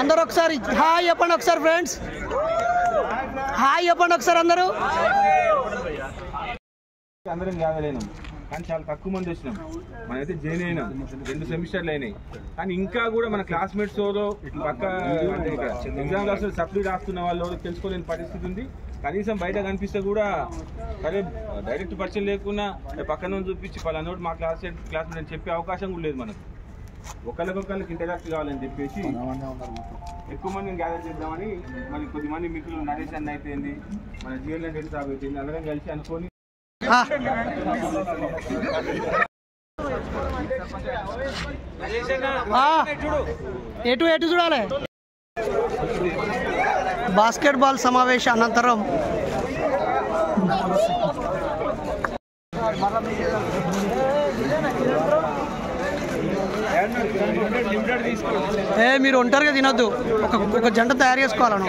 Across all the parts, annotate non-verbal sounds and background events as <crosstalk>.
అందరూ ఒకసారి హాయ్ చెప్పండి ఒకసారి ఫ్రెండ్స్. హాయ్ చెప్పండి ఒకసారి అందరూ. అందరం కాదలేను కానీ చాలా తక్కువ మంది వచ్చినాం. మనమైతే జైన్ అయినాం. రెండు సెమిస్టర్లు అయినాయి. కానీ ఇంకా కూడా మన క్లాస్మేట్స్ ఎవరో పక్క ఎగ్జామ్ రాసిన సప్లీ రాస్తున్న వాళ్ళు తెలుసుకోలేని పరిస్థితి ఉంది. కనీసం బయట కనిపిస్తే కూడా సరే డైరెక్ట్ పరిచయం లేకున్నా పక్కన చూపించి పలానోడు మా క్లాస్ క్లాస్మేట్ అని చెప్పే అవకాశం కూడా లేదు మనకు. ఒకరికొకరికి ఇంటరాక్ట్ కావాలని చెప్పేసి ఎక్కువ మందిని గ్యాదర్ చేద్దామని మరి కొద్దిమంది మిత్రులు నరేష్ అన్న అయిపోయింది మన జీవన్ రెడ్డి సాబ్ అయిపోయింది అందరం కలిసి అనుకొని ఎటు ఎటు చూడాలి? బాస్కెట్బాల్ సమావేశ అనంతరం. ఏ మీరు ఒంటరిగా తినొద్దు. ఒక ఒక జంట తయారు చేసుకోవాలను.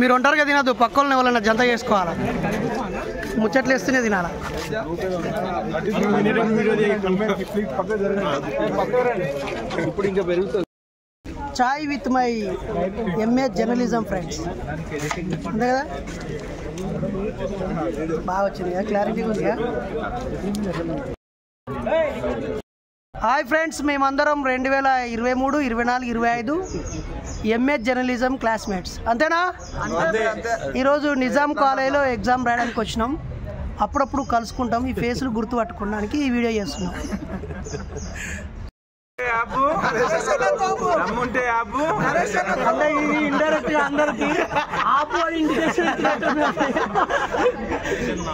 మీరు ఒంటరిగా తినదు పక్క వాళ్ళని ఎవరైనా జంత చేసుకోవాలా? ముచ్చట్లు వేస్తూనే తినాలా? ఇప్పుడు ఇంకా పెరుగుతుంది chai with my MA journalism friends. అంతే కదా? బాగా వచ్చింది క్లారిటీగా ఉంది హాయ్ ఫ్రెండ్స్ మేమందరం రెండు వేల ఇరవై మూడు ఇరవై నాలుగు ఇరవై ఐదు ఎంఏ జర్నలిజం క్లాస్మేట్స్ అంతేనా? ఈరోజు నిజాం కాలేజీలో ఎగ్జామ్ రాయడానికి వచ్చినాం. అప్పుడప్పుడు కలుసుకుంటాం. ఈ ఫేస్లు గుర్తుపట్టుకోవడానికి ఈ వీడియో చేస్తున్నాం. అంటే ఇది ఇండైరెక్ట్గా అందరికి ఆపు అని ఇండికేషన్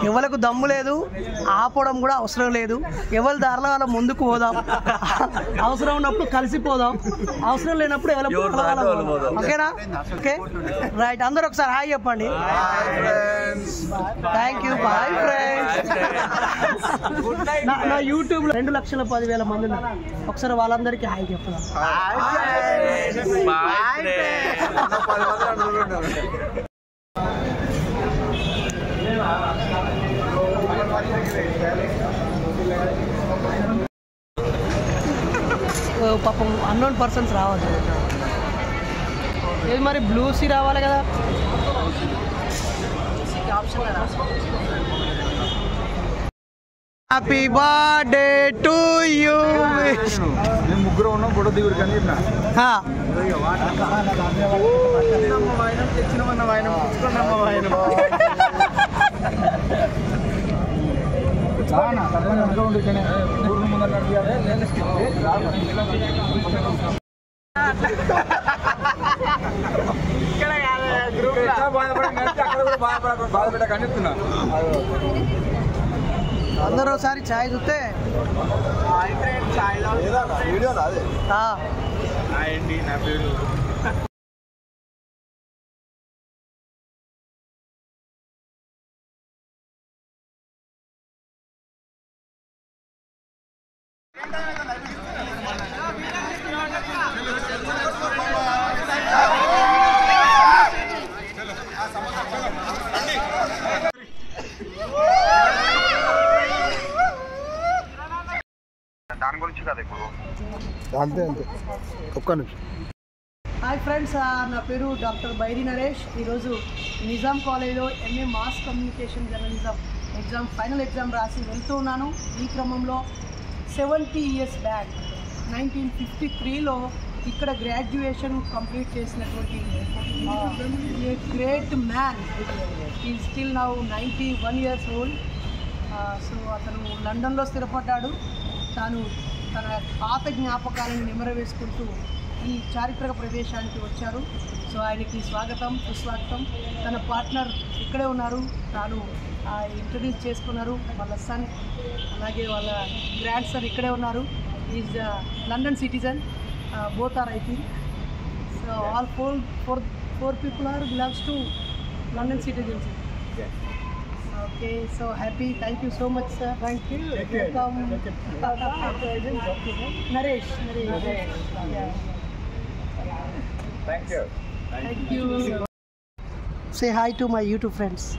ఎవరికి దమ్ము లేదు ఆపడం కూడా అవసరం లేదు. ఎవరి దారిలో వాళ్ళ ముందుకు పోదాం. అవసరం ఉన్నప్పుడు కలిసిపోదాం అవసరం లేనప్పుడు ఎవరి ఓకేనా? ఓకే. రైట్ అందరూ ఒకసారి హాయ్ చెప్పండి. థ్యాంక్ యూ బాయ్ ఫ్రెండ్స్ నా యూట్యూబ్లో రెండు లక్షల పదివేల మంది ఉన్నారు. ఒకసారి వాళ్ళందరికీ హాయ్ చెప్తాం ఓ, పాపం అన్నోన్ పర్సన్స్ రావద్దు ఏది మరి బ్లూ సీ రావాలి కదా happy birthday to you మేము ముగ్గురు ఉన్నాం ఫోటో దిగురు కానీ చెప్పిన. ముందర బాధపడకండి చెప్తున్నా అందరూ ఒకసారి ఛాయ్ చూస్తే ఆ, అండి నా పేరు అంతే అంతే. ఒక్క నిమిషం. హాయ్ ఫ్రెండ్స్ నా పేరు డాక్టర్ బైరి నరేష్. ఈరోజు నిజాం కాలేజ్లో MA mass communication journalism exam final exam రాసి వెళ్తూ ఉన్నాను. ఈ క్రమంలో seventy years back nineteen fifty త్రీలో ఇక్కడ గ్రాడ్యుయేషన్ కంప్లీట్ చేసినటువంటి గ్రేట్ మ్యాన్ ఈ still now ninety one years old so అతను లండన్లో స్థిరపడ్డాడు. తాను తన పాత జ్ఞాపకాలను నిమరవేసుకుంటూ ఈ చారిత్రక ప్రదేశానికి వచ్చారు. సో ఆయనకి స్వాగతం సుస్వాగతం. తన పార్ట్నర్ ఇక్కడే ఉన్నారు. తాను ఇంట్రడ్యూస్ చేసుకున్నారు. వాళ్ళ సన్ అలాగే వాళ్ళ గ్రాండ్ సన్ ఇక్కడే ఉన్నారు. Is London citizen both are I think. So all four four four people are belongs to London citizens. Okay, so happy. Thank you so much, sir. Thank you. Thank you. Welcome. Thank you. Naresh. Thank you. Thank you. Say hi to my YouTube friends.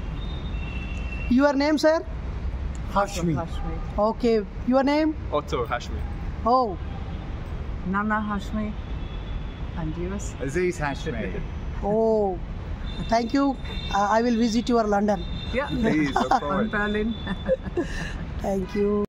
Your name, sir? Hashmi. Okay. Your name? Otto Hashmi. Oh. Nana Hashmi. And yours? Aziz Hashmi. oh. Thank you. Uh, I will visit your London. Yeah, please. Of <laughs> course. Berlin. Thank you.